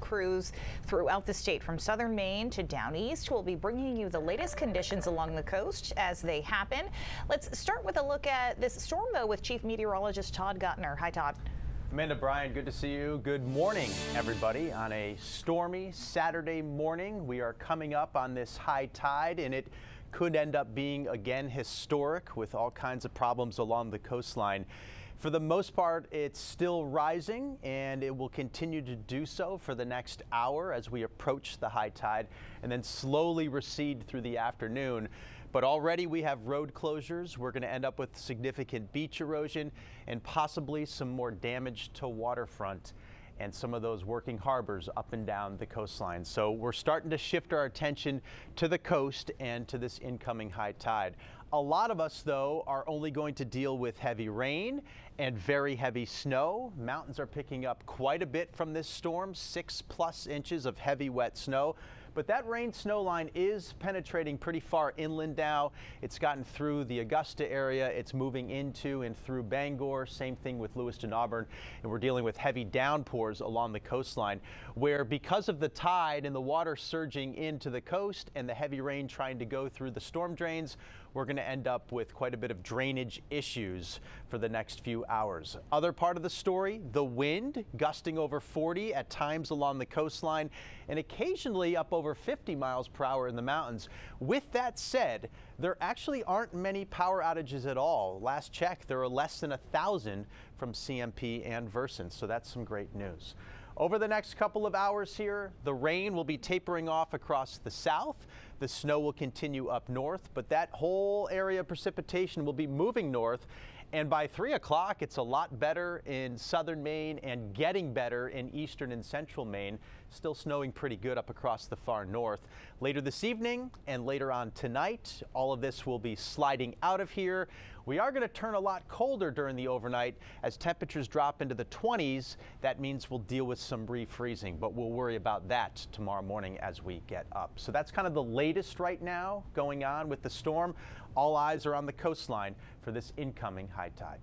Crews throughout the state from southern Maine to down east will be bringing you the latest conditions along the coast as they happen. Let's start with a look at this storm though with Chief Meteorologist Todd Gutner. Hi Todd. Amanda Bryan, good to see you. Good morning, everybody. On a stormy Saturday morning, we are coming up on this high tide, and it could end up being again historic with all kinds of problems along the coastline. For the most part, it's still rising and it will continue to do so for the next hour as we approach the high tide and then slowly recede through the afternoon. But already we have road closures. We're going to end up with significant beach erosion and possibly some more damage to waterfront and some of those working harbors up and down the coastline. So we're starting to shift our attention to the coast and to this incoming high tide. A lot of us, though, are only going to deal with heavy rain and very heavy snow. Mountains are picking up quite a bit from this storm, six plus inches of heavy wet snow. But that rain snow line is penetrating pretty far inland now. It's gotten through the Augusta area. It's moving into and through Bangor. Same thing with Lewiston, Auburn. And we're dealing with heavy downpours along the coastline where because of the tide and the water surging into the coast and the heavy rain trying to go through the storm drains, we're going to end up with quite a bit of drainage issues for the next few hours. Other part of the story, the wind gusting over 40 at times along the coastline and occasionally up over over 50 miles per hour in the mountains. With that said, there actually aren't many power outages at all. Last check, there are less than a thousand from CMP and Versant, so that's some great news. Over the next couple of hours here, the rain will be tapering off across the south. The snow will continue up north, but that whole area of precipitation will be moving north and by 3 o'clock, it's a lot better in southern Maine and getting better in eastern and central Maine. Still snowing pretty good up across the far north. Later this evening and later on tonight, all of this will be sliding out of here. We are going to turn a lot colder during the overnight as temperatures drop into the 20s. That means we'll deal with some refreezing, but we'll worry about that tomorrow morning as we get up. So that's kind of the latest right now going on with the storm. All eyes are on the coastline for this incoming high tide.